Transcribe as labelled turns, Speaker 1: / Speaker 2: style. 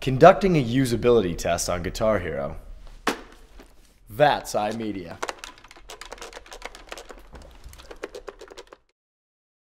Speaker 1: Conducting a usability test on Guitar Hero. That's iMedia.